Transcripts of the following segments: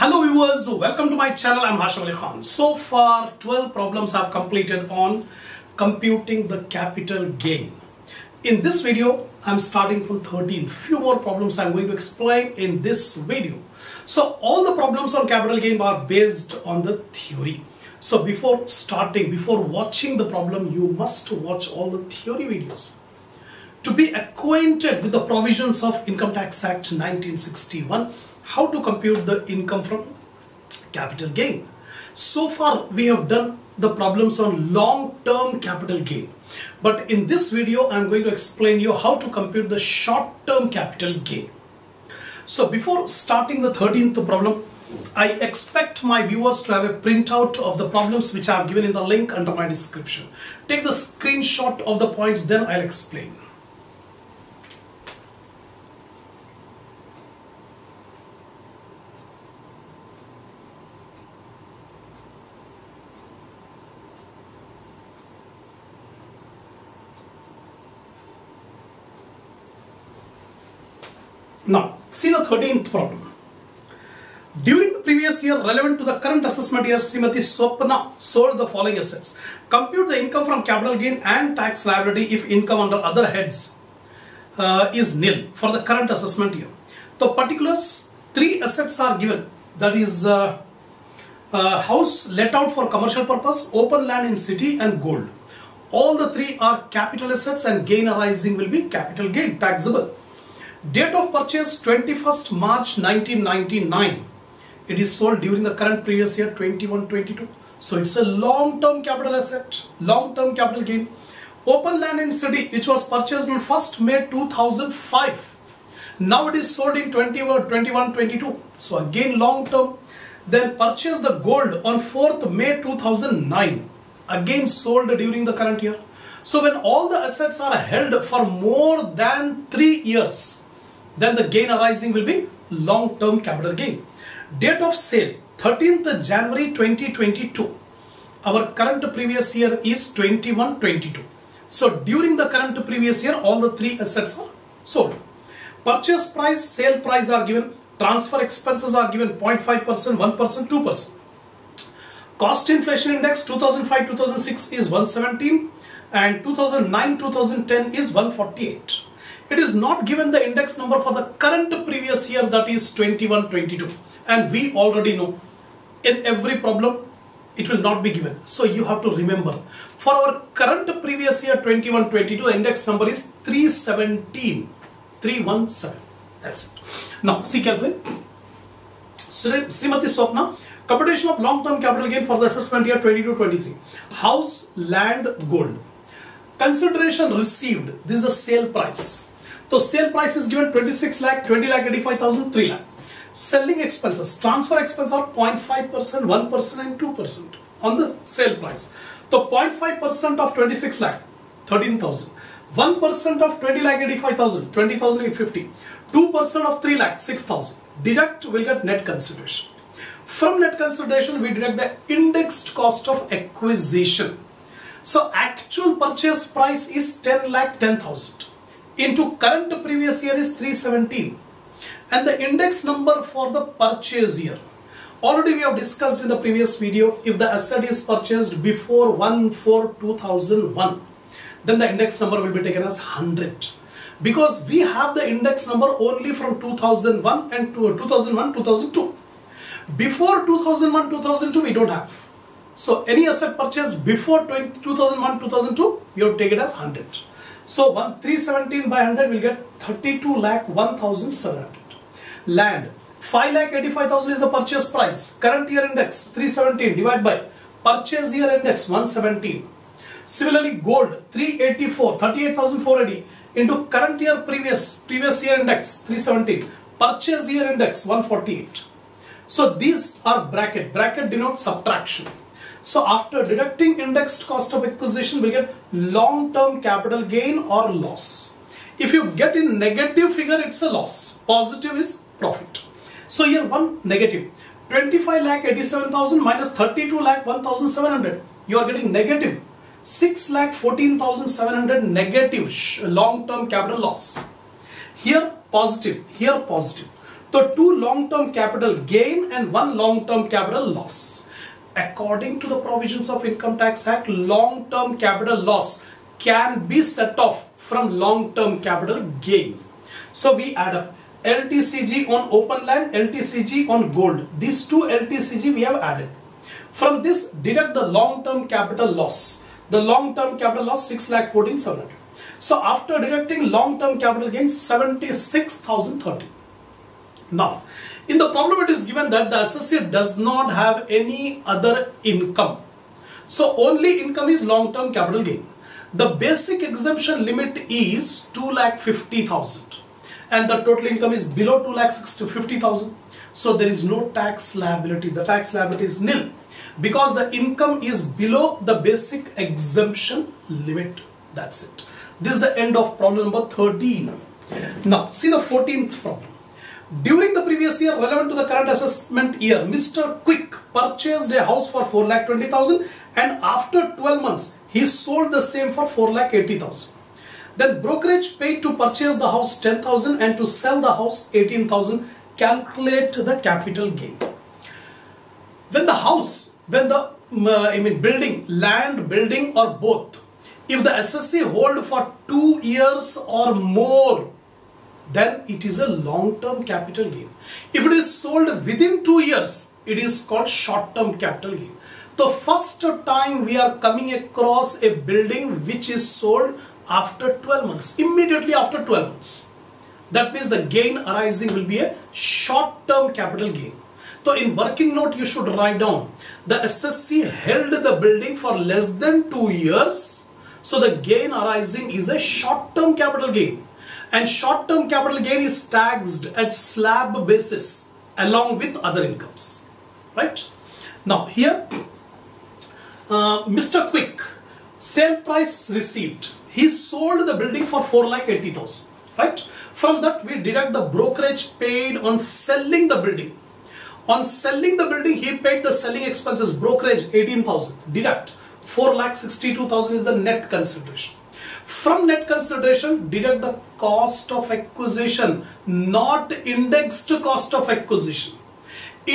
Hello viewers, welcome to my channel. I'm Hasham Ali Khan. So far, 12 problems I've completed on computing the capital gain. In this video, I'm starting from 13. Few more problems I'm going to explain in this video. So all the problems on capital gain are based on the theory. So before starting, before watching the problem, you must watch all the theory videos. To be acquainted with the provisions of Income Tax Act 1961, how to compute the income from capital gain. So far we have done the problems on long-term capital gain. But in this video I'm going to explain you how to compute the short-term capital gain. So before starting the 13th problem, I expect my viewers to have a printout of the problems which I have given in the link under my description. Take the screenshot of the points then I'll explain. Now, see the 13th problem. During the previous year relevant to the current assessment year, Srimati Swapna sold the following assets. Compute the income from capital gain and tax liability if income under other heads uh, is nil for the current assessment year. The particulars, three assets are given. That is uh, uh, house let out for commercial purpose, open land in city and gold. All the three are capital assets and gain arising will be capital gain, taxable. Date of purchase 21st March 1999. It is sold during the current previous year 21-22. So it's a long-term capital asset, long-term capital gain. Open land in city which was purchased on 1st May 2005. Now it is sold in 21-22. So again long-term. Then purchase the gold on 4th May 2009. Again sold during the current year. So when all the assets are held for more than 3 years, then the gain arising will be long-term capital gain. Date of sale 13th January 2022. Our current previous year is 21-22. So during the current previous year all the three assets are sold. Purchase price, sale price are given, transfer expenses are given 0.5%, 1%, 2%. Cost inflation index 2005-2006 is 117 and 2009-2010 is 148 it is not given the index number for the current previous year that is 21-22 and we already know in every problem it will not be given. So you have to remember for our current previous year 21-22 the index number is 317 317 that's it. Now see carefully Srimati Swapna computation of long-term capital gain for the assessment year 22-23 house land gold. Consideration received. This is the sale price so sale price is given 26 lakh, 20 lakh, 85,000, 3 lakh. Selling expenses, transfer expenses are 0.5%, 1% and 2% on the sale price. So 0.5% of 26 lakh, 13,000. 1% of 20 lakh 85,000, 20,850. 2% of 3 lakh, 6,000. Deduct, will get net consideration. From net consideration, we deduct the indexed cost of acquisition. So actual purchase price is 10 lakh 10,000 into current previous year is 317 and the index number for the purchase year. Already we have discussed in the previous video if the asset is purchased before 1 4 2001 then the index number will be taken as 100 because we have the index number only from 2001 and 2001 2002 before 2001 2002 we don't have. So any asset purchased before 2001 2002 we have to take it as 100 so 317 by 100 will get 32 lakh 1700. Land 5 lakh 85,000 is the purchase price. Current year index 317 divided by purchase year index 117. Similarly gold 384 38,480 into current year previous previous year index 317 purchase year index 148. So these are bracket. Bracket denotes subtraction. So after deducting indexed cost of acquisition, we get long-term capital gain or loss. If you get in negative figure, it's a loss. Positive is profit. So here one negative. 25 lakh 87,000 minus 32 lakh 1,700. You are getting negative. 6 lakh 14,700 negative long-term capital loss. Here positive, here positive. So two long-term capital gain and one long-term capital loss. According to the provisions of Income Tax Act, long-term capital loss can be set off from long-term capital gain. So we add up LTCG on open land, LTCG on gold. These two LTCG we have added. From this deduct the long-term capital loss. The long-term capital loss 6 lakh 14 So after deducting long-term capital gain 76,030. Now in the problem it is given that the associate does not have any other income. So only income is long-term capital gain. The basic exemption limit is 2 lakh 50,000 and the total income is below 2 lakh 50,000. So there is no tax liability. The tax liability is nil because the income is below the basic exemption limit. That's it. This is the end of problem number 13. Now see the 14th problem. During the previous year relevant to the current assessment year, Mr. Quick purchased a house for 4 lakh 20,000 and after 12 months he sold the same for 4 lakh 80,000. Then brokerage paid to purchase the house 10,000 and to sell the house 18,000. Calculate the capital gain. When the house, when the uh, I mean building, land, building or both, if the assessee hold for two years or more, then it is a long-term capital gain. If it is sold within two years, it is called short-term capital gain. The first time we are coming across a building which is sold after 12 months, immediately after 12 months. That means the gain arising will be a short-term capital gain. So in working note, you should write down the assessee held the building for less than two years. So the gain arising is a short-term capital gain. And short-term capital gain is taxed at slab basis along with other incomes. Right? Now here, uh, Mr. Quick, sale price received he sold the building for 4 lakh 80,000 right from that we deduct the brokerage paid on selling the building on selling the building he paid the selling expenses brokerage 18,000 deduct 4 lakh 62,000 is the net consideration from net consideration deduct the cost of acquisition not indexed cost of acquisition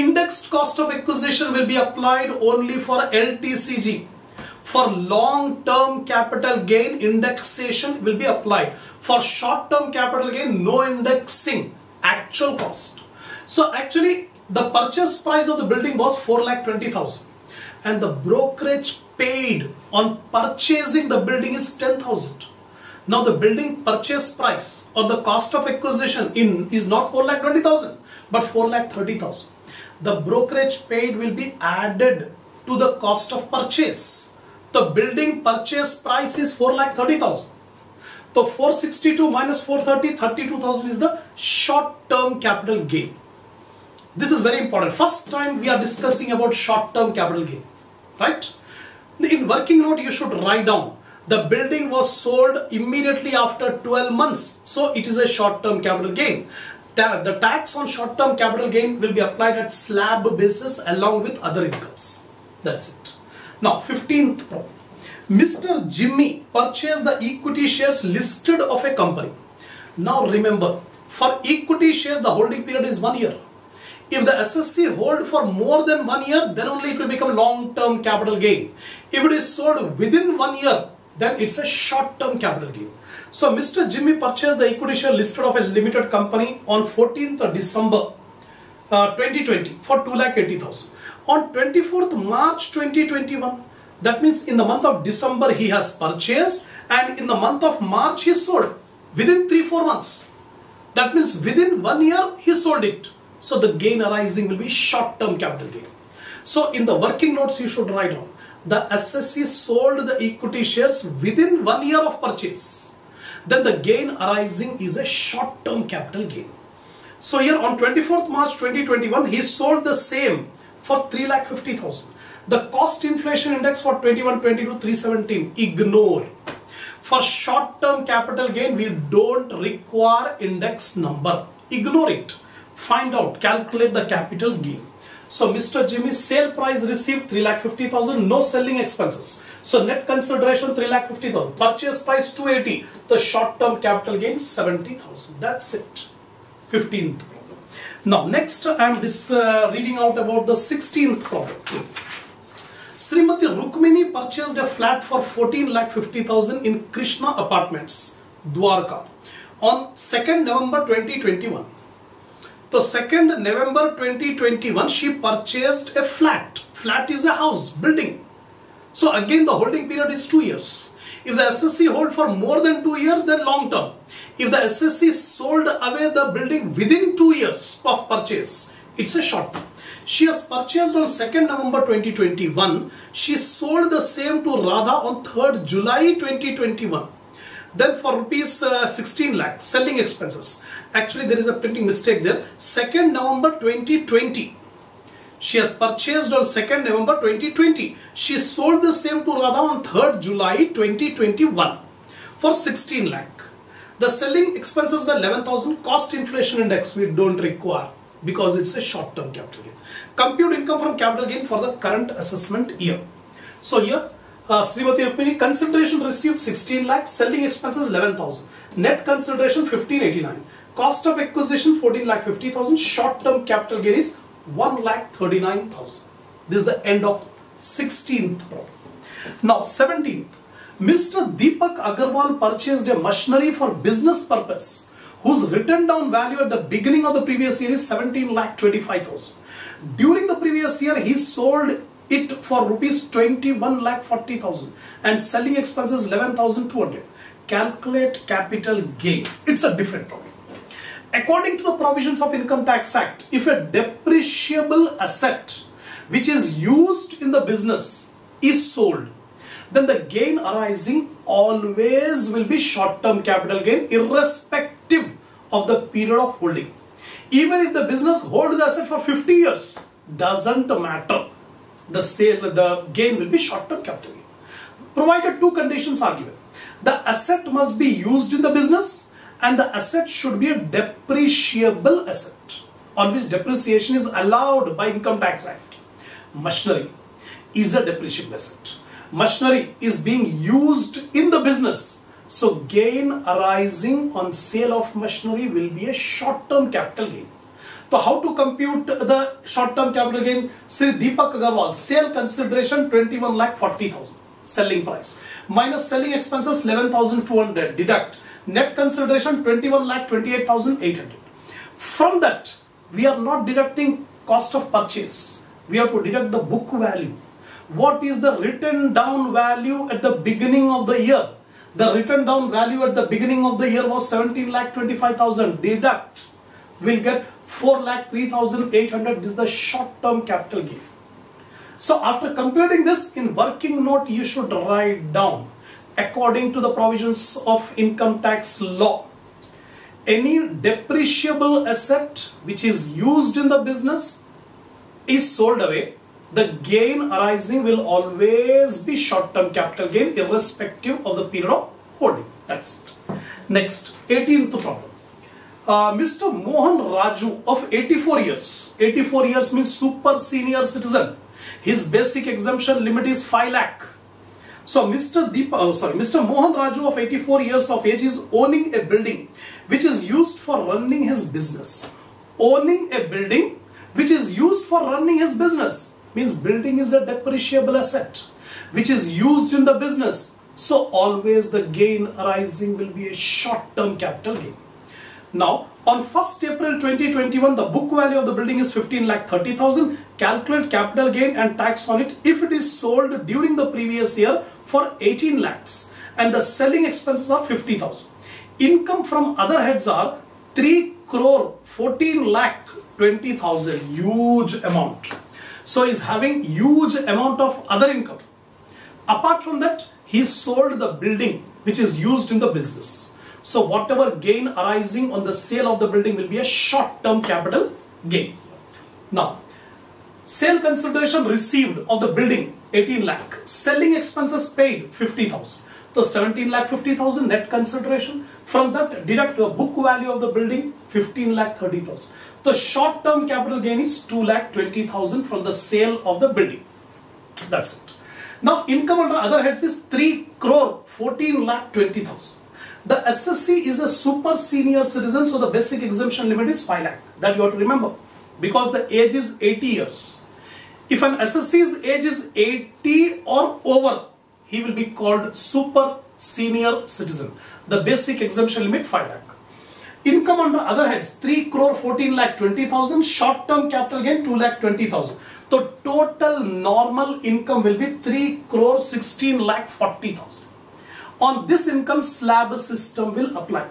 indexed cost of acquisition will be applied only for LTCG for long-term capital gain indexation will be applied. For short-term capital gain no indexing actual cost. So actually the purchase price of the building was 4 lakh 20,000 and the brokerage paid on purchasing the building is 10,000. Now the building purchase price or the cost of acquisition in is not 4 lakh 20,000 but 4 lakh 30,000. The brokerage paid will be added to the cost of purchase the building purchase price is 4 lakh 30,000. So 462 minus 430, 32,000 is the short term capital gain. This is very important. First time we are discussing about short term capital gain, right? In working note, you should write down the building was sold immediately after 12 months. So it is a short term capital gain. The tax on short term capital gain will be applied at slab basis along with other incomes. That's it. Now, 15th problem. Mr. Jimmy purchased the equity shares listed of a company. Now remember, for equity shares, the holding period is one year. If the assessee hold for more than one year, then only it will become long-term capital gain. If it is sold within one year, then it's a short-term capital gain. So Mr. Jimmy purchased the equity share listed of a limited company on 14th of December uh, 2020 for 2,80,000 on 24th March 2021. That means in the month of December he has purchased and in the month of March he sold within 3-4 months. That means within one year he sold it. So the gain arising will be short-term capital gain. So in the working notes you should write down the assessee sold the equity shares within one year of purchase. Then the gain arising is a short-term capital gain. So here on 24th March 2021 he sold the same for 3 lakh 50,000. The cost inflation index for 21-22 317 ignore. For short term capital gain we don't require index number. Ignore it. Find out, calculate the capital gain. So Mr. Jimmy's sale price received 3 lakh 50,000, no selling expenses. So net consideration 3 lakh 50,000, purchase price 280, the short term capital gain 70,000. That's it. 15th problem. Now, next I am uh, reading out about the 16th problem. Srimati Rukmini purchased a flat for 14 lakh 50,000 in Krishna Apartments, Dwarka on 2nd November 2021. So 2nd November 2021 she purchased a flat. Flat is a house, building. So again the holding period is 2 years. If the assessee hold for more than 2 years then long term. If the assessee sold away the building within 2 years of purchase, it's a short term. She has purchased on 2nd November 2021. She sold the same to Radha on 3rd July 2021. Then for rupees uh, 16 lakh selling expenses. Actually there is a printing mistake there. 2nd November 2020. She has purchased on 2nd November 2020. She sold the same to Radha on 3rd July 2021 for 16 lakh. The selling expenses were 11,000. Cost inflation index we don't require because it's a short term capital gain. Compute income from capital gain for the current assessment year. So here uh, Srimati Rukmini consideration received 16 lakh, selling expenses 11,000, net consideration 1589, cost of acquisition 14 lakh 50,000, short term capital gain is 1 lakh 39,000. This is the end of 16th problem. Now 17th, Mr. Deepak Agarwal purchased a machinery for business purpose whose written down value at the beginning of the previous year is 17 lakh 25,000. During the previous year, he sold it for rupees 21 lakh 40,000 and selling expenses 11,200. Calculate capital gain. It's a different problem. According to the provisions of Income Tax Act, if a depreciable asset which is used in the business is sold, then the gain arising always will be short-term capital gain irrespective of the period of holding. Even if the business hold the asset for 50 years, doesn't matter. The sale, the gain will be short-term capital gain. Provided two conditions are given. The asset must be used in the business and the asset should be a depreciable asset on which depreciation is allowed by Income Tax Act. Machinery is a depreciable asset. Machinery is being used in the business. So gain arising on sale of machinery will be a short-term capital gain. So how to compute the short-term capital gain? Sri Deepak Agarwal, sale consideration 21 lakh 40,000, selling price. Minus selling expenses 11,200, deduct. Net consideration 21 lakh 28,800. From that, we are not deducting cost of purchase. We have to deduct the book value. What is the written down value at the beginning of the year? The written down value at the beginning of the year was 17 lakh 25,000. Deduct. We'll get 4 lakh 3,800 this is the short term capital gain. So after computing this in working note you should write down according to the provisions of income tax law any depreciable asset which is used in the business is sold away. The gain arising will always be short term capital gain irrespective of the period of holding. That's it. Next 18th problem uh, Mr. Mohan Raju of 84 years. 84 years means super senior citizen. His basic exemption limit is 5 lakh. So Mr. Deepa, oh, sorry, Mr. Mohan Raju of 84 years of age is owning a building which is used for running his business. Owning a building which is used for running his business means building is a depreciable asset which is used in the business. So always the gain arising will be a short-term capital gain. Now, on 1st April 2021, the book value of the building is 15 lakh 30,000. Calculate capital gain and tax on it if it is sold during the previous year for 18 lakhs and the selling expenses are 50,000. Income from other heads are 3 crore 14 lakh 20,000. Huge amount. So he's having huge amount of other income. Apart from that, he sold the building which is used in the business. So whatever gain arising on the sale of the building will be a short-term capital gain. Now, sale consideration received of the building 18 lakh, selling expenses paid 50,000. So 17 lakh 50,000 net consideration. From that deduct the book value of the building 15 lakh 30,000. The short term capital gain is 2 lakh 20,000 from the sale of the building. That's it. Now income under other heads is 3 crore 14 lakh 20,000. The assessee is a super senior citizen, so the basic exemption limit is 5 lakh. That you have to remember because the age is 80 years. If an assessee's age is 80 or over, he will be called super senior citizen. The basic exemption limit 5 lakh. Income under other heads 3 crore 14 lakh 20,000, short term capital gain 2 lakh 20,000. So total normal income will be 3 crore 16 lakh 40,000. On this income slab system will apply.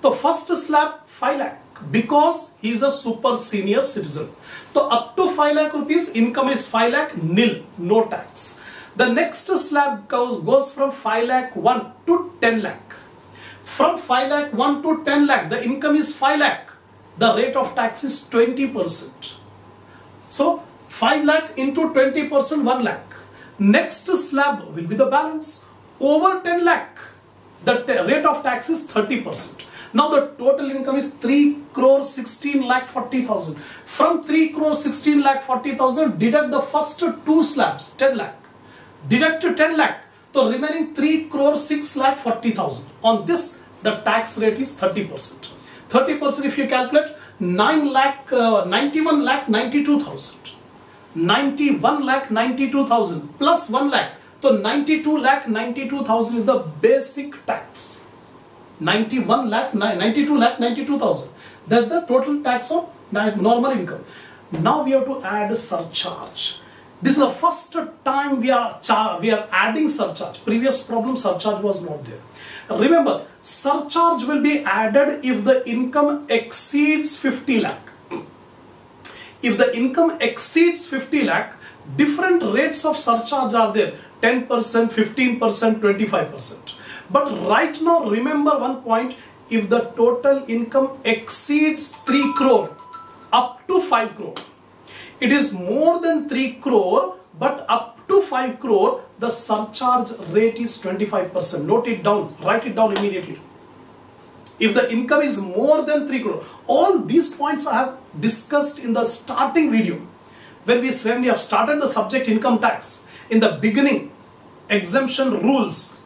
The first slab 5 lakh because he is a super senior citizen. So up to 5 lakh rupees income is 5 lakh nil no tax. The next slab goes, from 5 lakh 1 to 10 lakh. From 5 lakh 1 to 10 lakh the income is 5 lakh. The rate of tax is 20%. So 5 lakh into 20% 1 lakh. Next slab will be the balance over 10 lakh the rate of tax is 30%. Now the total income is 3 crore 16 lakh 40,000. From 3 crore 16 lakh 40,000 deduct the first two slabs 10 lakh. Deduct 10 lakh. So remaining 3 crore 6 lakh 40,000. On this the tax rate is 30%. 30% if you calculate 9 lakh uh, 91 lakh 92,000. 91 lakh 92,000 plus 1 lakh so 92 lakh 92,000 is the basic tax. 91 lakh 92 lakh 92,000. That's the total tax on normal income. Now we have to add a surcharge. This is the first time we are we are adding surcharge. Previous problem surcharge was not there. Remember, surcharge will be added if the income exceeds 50 lakh. If the income exceeds 50 lakh, different rates of surcharge are there 10%, 15%, 25%. But right now remember one point if the total income exceeds 3 crore up to 5 crore it is more than 3 crore but up to 5 crore the surcharge rate is 25% note it down write it down immediately. If the income is more than 3 crore all these points I have discussed in the starting video when we, when we have started the subject income tax, in the beginning, exemption rules.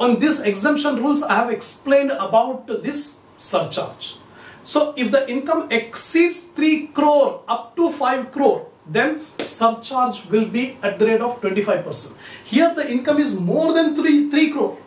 On this exemption rules, I have explained about this surcharge. So if the income exceeds 3 crore up to 5 crore, then surcharge will be at the rate of 25%. Here the income is more than 3, 3 crore.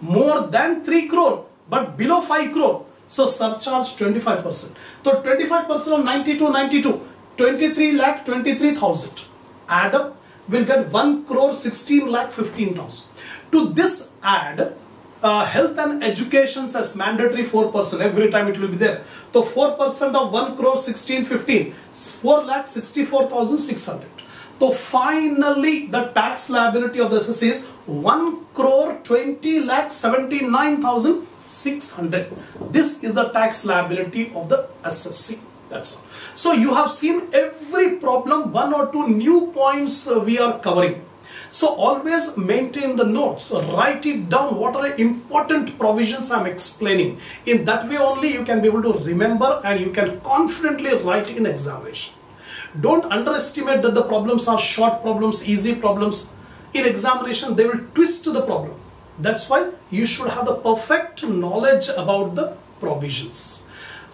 More than 3 crore, but below 5 crore. So surcharge 25%. So 25% of 92, 92. 23 lakh 23,000 add up will get 1 crore 16 lakh 15,000 to this add uh, health and education as mandatory 4% every time it will be there. So 4% of 1 crore 16 15 4 lakh 64,600 so finally the tax liability of the assessee is 1 crore 20 lakh 79,600 this is the tax liability of the assessee that's all. So you have seen every problem, one or two new points uh, we are covering. So always maintain the notes, write it down, what are the important provisions I'm explaining. In that way only you can be able to remember and you can confidently write in examination. Don't underestimate that the problems are short problems, easy problems. In examination they will twist the problem. That's why you should have the perfect knowledge about the provisions.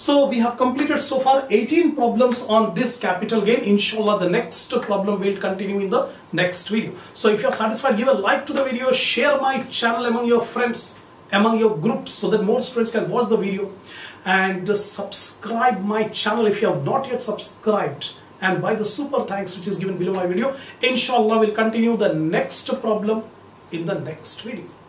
So we have completed so far 18 problems on this capital gain. Inshallah, the next problem will continue in the next video. So if you are satisfied, give a like to the video, share my channel among your friends, among your groups so that more students can watch the video and subscribe my channel if you have not yet subscribed and buy the super thanks which is given below my video inshallah we'll continue the next problem in the next video